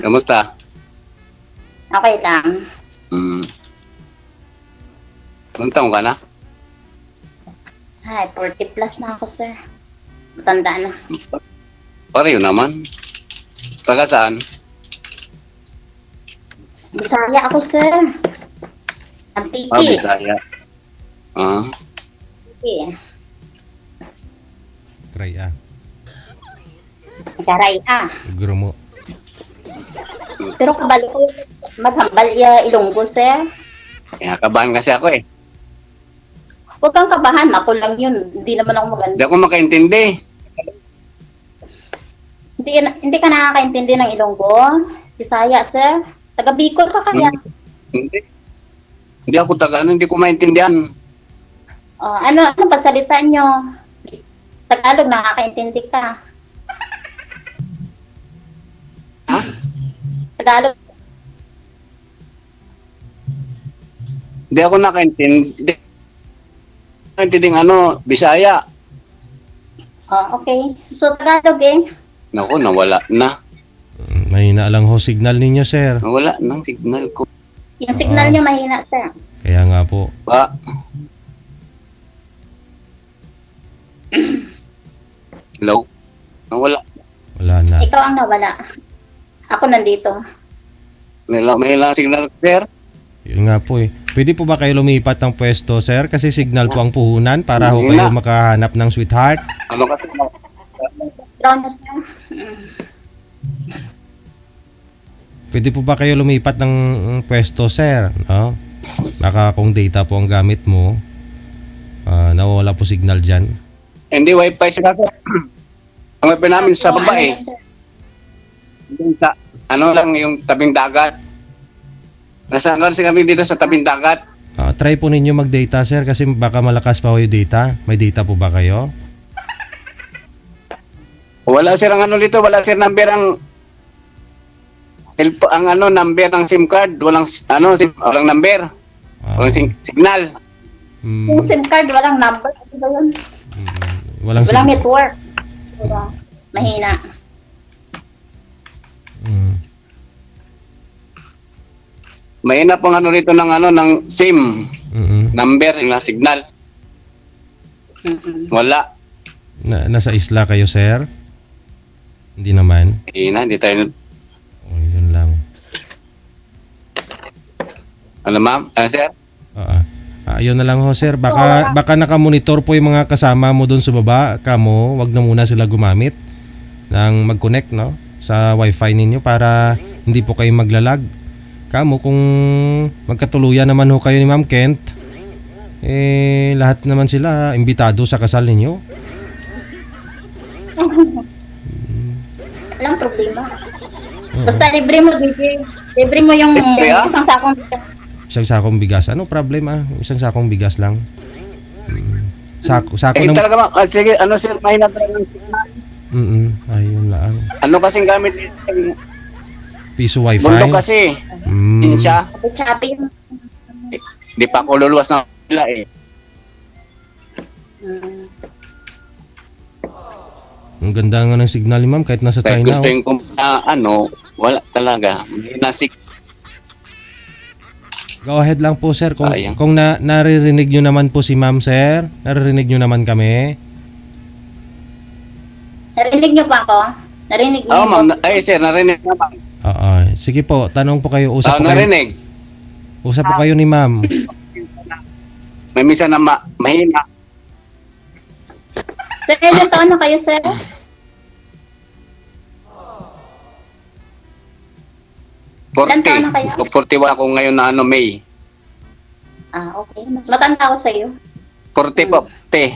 Kamusta? Okay lang. Mm. Ilang taon ka na? Ay, 40 plus na ako, sir. Matanda na. Pareho naman. Taga saan? Bisaya ako, sir. Ah, Antiki. Bisaya. Ah, Antiki. Try ah. Karay, ah. Guro mo. Pero kabalo ko, maghambal ya Ilonggo, sir. kaya kabahan kasi ako eh. Huwag kang kabahan. Ako lang yun. Hindi naman ako maganda. Hindi ako makaintindi. Hindi, hindi ka nakakaintindi ng Ilonggo? Bisaya, sir. Taga Bicol ka kaya. Hindi. Hindi ako taga ano, hindi ko maintindihan. Oh, ano, ano ba salita nyo? Tagalog, nakakaintindi ka. Ha? Tagalog, Hindi ako nakaintindi. Nakaintindi ng ano, Bisaya. oh, okay. So, Tagalog eh. Naku, nawala na. Mahina lang ho signal ninyo, sir. Nawala ng signal ko. Yung signal Ah. nyo mahina, sir. Kaya nga po. Pa. Hello? Nawala. Wala na. Ikaw ang nawala. Ako nandito. May lang, may lang signal, sir. Yun nga po eh. Pwede po ba kayo lumipat ng pwesto, sir? Kasi signal po ang puhunan para ho kayo na. makahanap ng sweetheart. Ano kasi? Pwede po ba kayo lumipat ng pwesto, sir? No? Baka kung data po ang gamit mo, ah, nawawala po signal dyan. Hindi, wifi sila, sir. Ang wifi namin sa baba ano eh. sa, ano lang yung tabing dagat. Nasaan kasi kami dito sa tabing dagat. Ah, try po ninyo mag-data, sir, kasi baka malakas pa yung data. May data po ba kayo? Wala sir ang ano dito, wala sir number ang cellphone, ang ano number ng SIM card, walang ano SIM, walang number, Ah, walang sig- signal. mm, Yung SIM card, walang number. Ano ba yun? mm, walang Walang network. Diba? Mahina. Mm, May na pang ano dito ng ano ng SIM mm, number, yung signal. Wala. na, nasa isla kayo, sir? Hindi naman. Hindi na, hindi tayo Oh, yun lang. ano ma'am, ah, sir. Oo. Ah, yun na lang ho, sir. Baka, baka nakamonitor po yung mga kasama mo doon sa baba. Kamo, wag na muna sila gumamit ng mag-connect, no? Sa wifi ninyo para hindi po kayo maglalag. Kamo, kung magkatuluyan naman ho kayo ni Ma'am Kent, eh, lahat naman sila imbitado sa kasal ninyo. Walang problema. Basta libre mo, DJ. Libre mo yung Libre, ah? isang sakong Isang sakong bigas. Ano problema? Isang sakong bigas lang. Mm. Sako, sako Eh ng... talaga ma'am, ah, sige, ano sir, may na ng signal. Mm ayun lang. Ano kasing gamit dito? Piso wifi. Bundok kasi, Mm. siya, Choppy yung... di pa ako luluwas ng sila eh. Mm. Ang ganda nga ng signal ni ma'am kahit nasa Kahit China. gusto oh. yung kum- ah, ano, wala talaga. Nasik. Go ahead lang po sir. Kung, Sayang. kung na, naririnig nyo naman po si ma'am sir, naririnig nyo naman kami. Narinig niyo pa ako? Narinig niyo Oo, po? ma'am. Ay, sir, narinig na, ma'am. Oo. Sige po, tanong po kayo. Usap po kayo, narinig. usap po kayo ni ma'am. May misa na ma mahina. Sir, ilan taon na kayo, sir? Ilan taon na kayo? 40. 41 ako ngayon na ano, May. Ah, okay. Mas matanda ako sa iyo. 40 po, te.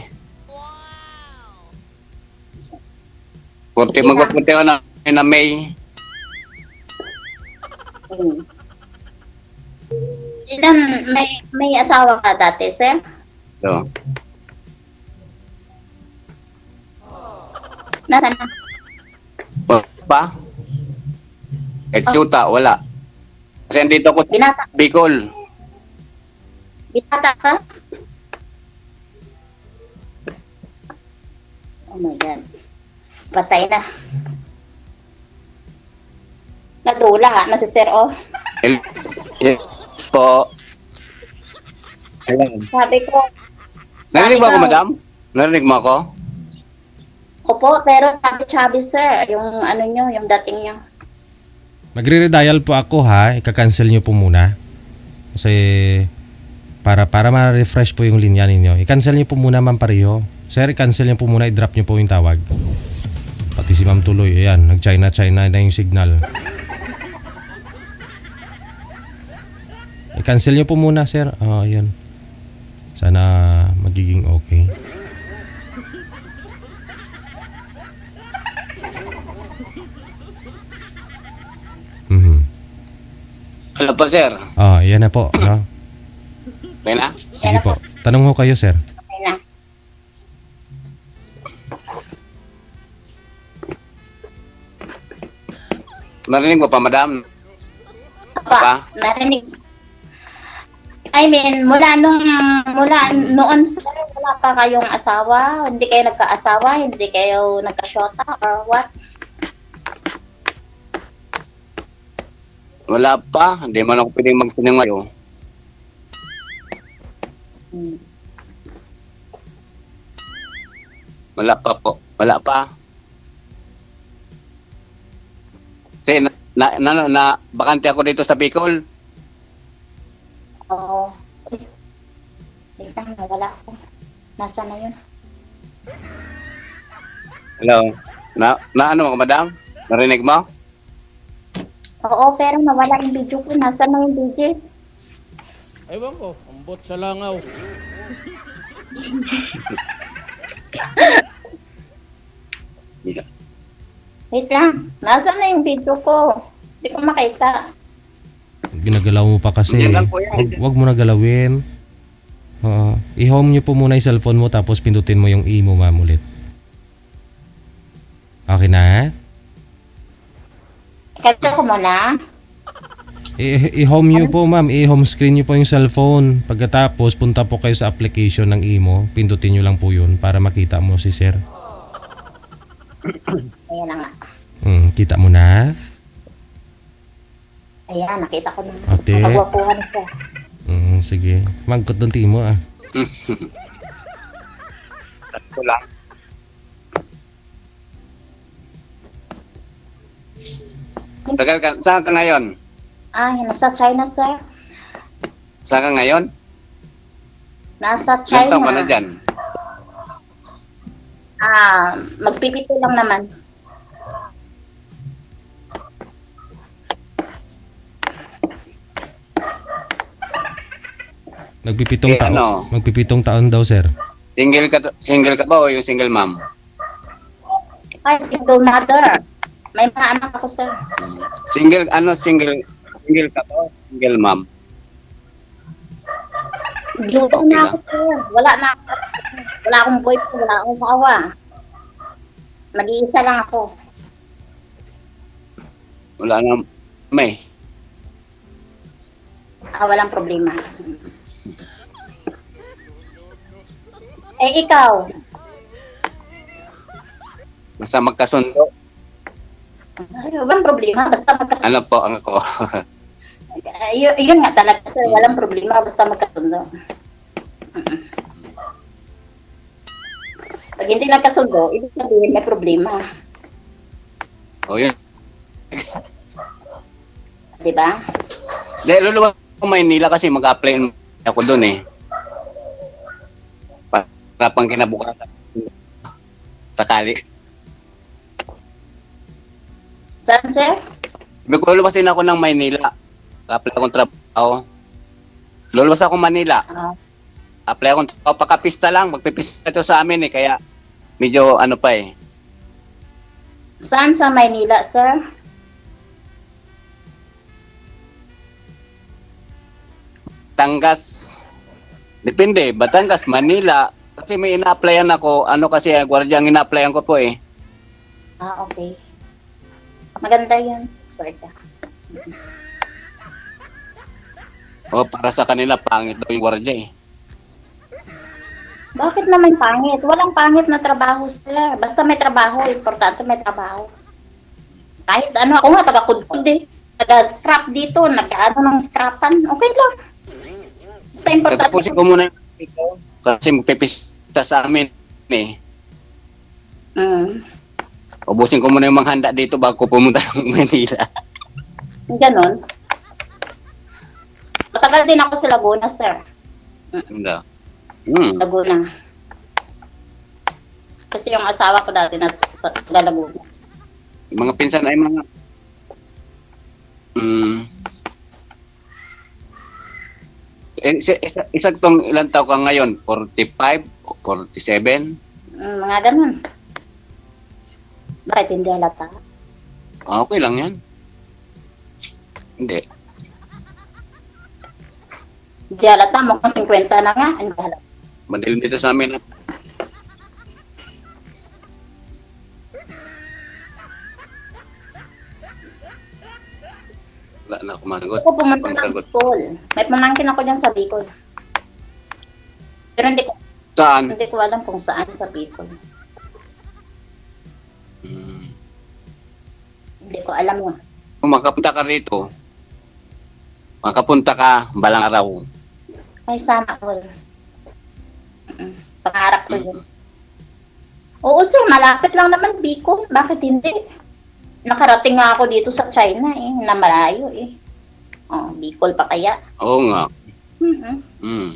40, mag-40 ako na, na May. Mm. Ilan, may, may asawa ka dati, sir? So, Nasaan na? pa? Kahit syuta, wala. Kasi andito ako sa Binata, Bicol. binata ka? Oh my God. Patay na. Nadula na si Sir oh. El- Yes po. Ayan. Sabi ko, Narinig mo ako, ko, madam? Narinig mo ako? Opo, pero sabi Chubby Sir, yung ano nyo, yung dating nyo. Magre-redial po ako ha. Ika-cancel nyo po muna. Kasi para para ma-refresh po yung linya ninyo. I-cancel nyo po muna Ma'am Pareho. Sir, i-cancel nyo po muna. I-drop nyo po yung tawag. Pati si Ma'am Tuloy. Ayan, nag-China-China na yung signal. I-cancel nyo po muna, sir. Ah, ayan. Sana magiging okay. Mhm. Hello po, sir. Ah, ayan na po, no? Okay na? Sige po. Tanong ho kayo, sir. Okay na. Narinig mo pa, madam? Pa, Pa? narinig. I mean, mula nung, mula noon sir, wala pa kayong asawa, hindi kayo nagka-asawa, hindi kayo nagka-shota, or what? Wala pa. Hindi man ako pwedeng magsinang ngayon. Hmm. Wala pa po. Wala pa. Kasi na, na, na, na, bakante ako dito sa Bicol. Oo. Uy. Wait lang, nawala ako. Nasaan na yun? Hello? Na, na ano madam? Narinig mo? Oo, pero nawala yung video ko. Nasaan na yung DJ? Ewan ko, ambot sa langaw. Wait lang. Nasaan na yung video ko? Hindi ko makita. Ginagalaw mo pa kasi. Wag, wag mo na galawin. Oo. I-home nyo po muna yung cellphone mo tapos pindutin mo yung i mo ma'am ulit. Okay na? Kaya ko muna. I-home nyo po ma'am. I-home screen nyo po yung cellphone. Pagkatapos punta po kayo sa application ng imo. Pindutin nyo lang po yun para makita mo si sir. Ayan na nga. Hmm, kita mo na? Ayan, nakita ko na. Ate. Magwapuhan siya. Hmm, sige. Magkot doon timo ah. Sakto lang. Tagal ka, saan ka ngayon? Ah, nasa China, sir. Saan ka ngayon? Nasa China. taon ka na dyan? Ah, magpipito lang naman. Nagpipitong Eh, taon. ano? Magpipitong taon daw sir. Single ka, single ka ba o yung single mom? Ay, single mother. May mga anak ako, sir. Single, ano, single, single ka ba o single mom? Duto Okay na ako, sir. Wala na ako. Wala akong boyfriend, wala akong kawa. Mag-iisa lang ako. Wala na, may. Ah, walang problema. Eh, ikaw. Basta magkasundo. Ay, walang problema. Basta magkasundo. Ano po ang ako? Uh, yun, nga talaga, sir. Walang problema. Basta magkasundo. Pag hindi nagkasundo, ibig sabihin may problema. o yun. Di ba? Di, luluwa ko Maynila kasi mag-apply ako doon eh. Pang kinabukasan. Sakali. Saan, sir? Din ako ng Maynila. Apply akong trabaho. Luluwas ako Manila. Ah, Apply akong trabaho. Pakapista lang. Magpipista ito sa amin eh. Kaya medyo ano pa eh. saan sa Maynila, sir? Batangas. Depende. Batangas, Manila. Kasi may ina-applyan ako. Ano kasi, uh, gwardiya ang ina-applyan ko po eh. Ah, okay. Maganda yun. Gwarda. O para sa kanila, pangit daw yung gwardiya eh. Bakit naman pangit? Walang pangit na trabaho, sir. Basta may trabaho, importante may trabaho. Kahit ano, ako nga, taga-kudkud eh. nag-scrap dito, nag-ano ng scrapan, okay lang. Basta importante. Tatapusin ko muna yung. Kasi magpipista sa amin eh. Mm. Ubusin ko muna yung mga handa dito bago pumunta ng Manila. Ganon. Matagal din ako sa Laguna, sir. Ano? Hmm. Laguna. Kasi yung asawa ko dati na sa Laguna. Mga pinsan ay mga... Hmm. Isaktong ilang tao ka ngayon? 45 o 47? Mm, mga ganon. Bakit hindi halata? Ah, Okay lang yan. Hindi. Hindi halata, mukhang 50 na nga. Hindi halata. Madilim dito sa amin. Na ako pumunta ng. Bicol. May pamangkin ako dyan sa Bicol. Pero hindi ko, Saan? hindi ko alam kung saan sa Bicol. Hmm. Hindi ko alam yun. Kung makapunta ka rito, makapunta ka balang araw. Ay, sana all. Pangarap ko yun. Oo, sir. Malapit lang naman Bicol. Bakit hindi? Nakarating nga ako dito sa China eh. Na malayo eh. Oh, Bicol pa kaya? Oo nga. Mm-mm. Hmm.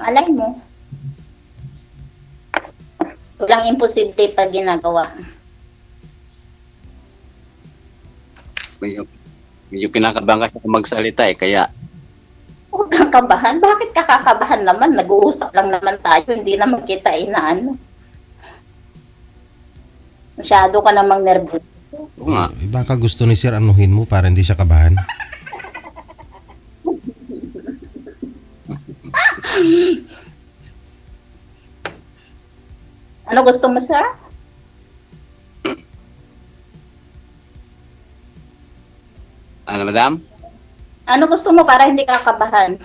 Malay mo. Walang imposible pag ginagawa. Medyo, medyo kinakabahan kasi ako magsalita eh. Kaya Huwag kang kabahan. Bakit ka kakabahan naman? Nag-uusap lang naman tayo. Hindi naman kita inaano. Masyado ka namang nervous. Oo nga. Eh, Baka gusto ni Sir anuhin mo para hindi siya kabahan. Ano gusto mo, sir? Ano madam? Ano gusto mo para hindi ka kabahan?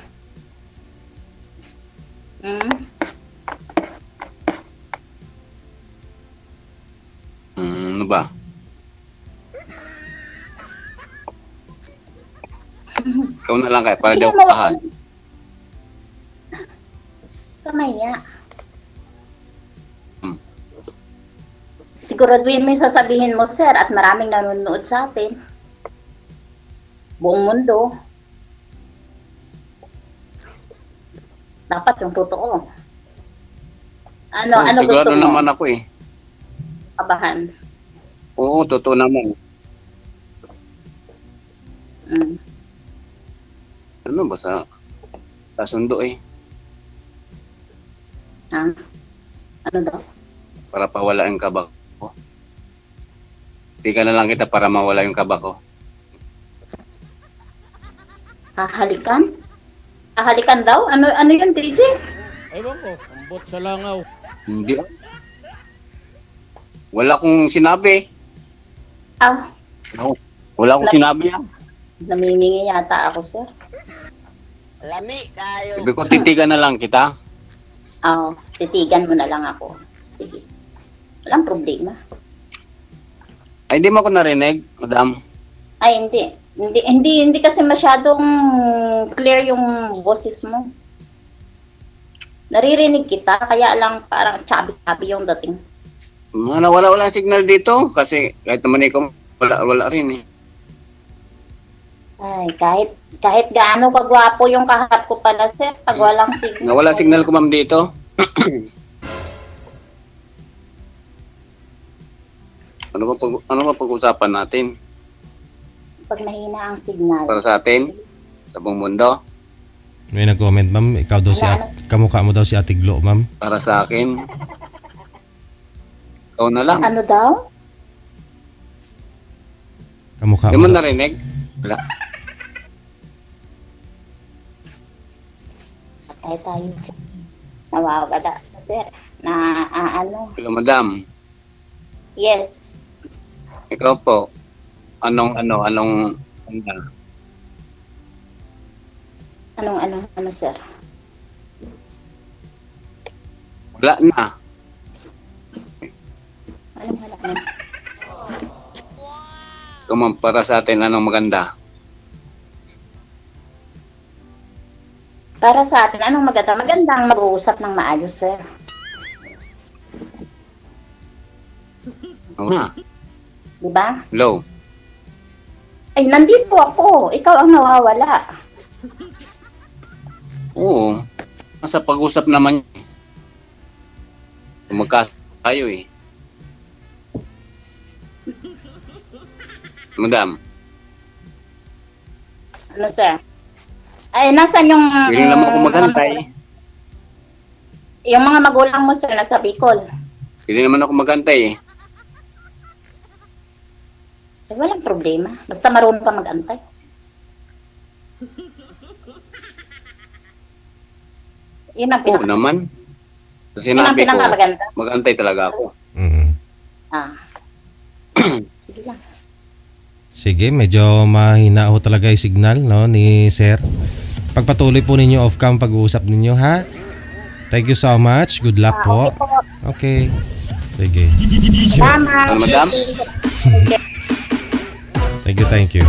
Hmm? Hmm, Ikaw na lang kaya para daw kahan. Kamaya. Hmm. Siguraduhin mo yung sasabihin mo, sir, at maraming nanonood sa atin. Buong mundo. Dapat yung totoo. Ano, Oo, ano gusto sigurado mo? naman ako eh. Kabahan. Oo, totoo naman. Mm. Ano ba sa kasundo eh. Ha? Ano daw? Para pawala yung kaba ko. Hindi ka na lang kita para mawala yung kaba ko. Hahalikan? Hahalikan daw? Ano ano yun, DJ? Ewan ko, ambot sa langaw. Hindi. Wala akong sinabi. Ah, Wala akong sinabi ah. namimingi yata ako, sir. Lami kayo. Sabi ko, titigan na lang kita. Oo, titigan mo na lang ako. Sige. Walang problema. Ay, hindi mo ako narinig, madam. Ay, hindi. Hindi, hindi, hindi kasi masyadong clear yung boses mo. Naririnig kita, kaya lang parang chabi-chabi yung dating. Mga nawala-wala ang signal dito kasi kahit naman ikaw, wala, wala rin eh. Ay, kahit kahit gaano kagwapo yung kaharap ko pala, sir, pag walang signal. Nawala signal ko ma'am dito. ano ba pag ano ba pag-usapan natin Pag mahina ang signal. para sa atin sa buong mundo May nag-comment, ma'am. Ikaw daw si at, kamukha mo daw si Ate Glo, ma'am. para sa akin ikaw na lang Ano daw? Kamukha hindi mo mo daw. narinig wala Ay, tayo dyan. Nawawala sa sir. Na, ah, ano? Hello, madam Yes. ikaw po anong ano anong ano, Anong, ano, ano, sir? wala na Anong wala na? ikaw Ikaw ma'am, para sa atin, anong maganda? Para sa atin, anong maganda? Magandang mag-uusap ng maayos, sir. Oo na. Di ba? Hello. Ay, nandito ako. Ikaw ang nawawala. Oo. Nasa pag-usap naman. Magkas tayo eh. Madam, Ano, sir? Ay, nasan yung... willing naman ako magantay. Yung mga magulang mo, sir, nasa Bicol. Willing naman ako magantay eh. Eh, walang problema. Basta marunong ka mag-antay. Yun ang Oo pinaka, naman. Sa yun ang sinabi ko, pinakamaganda. magantay talaga ako. Mm. Ah. Sige lang. Sige, medyo mahina ho talaga yung signal no ni Sir. Pagpatuloy po ninyo off cam pag-uusap ninyo ha. Thank you so much. Good luck po. okay. Sige. Salamat. Madam? Thank you, thank you.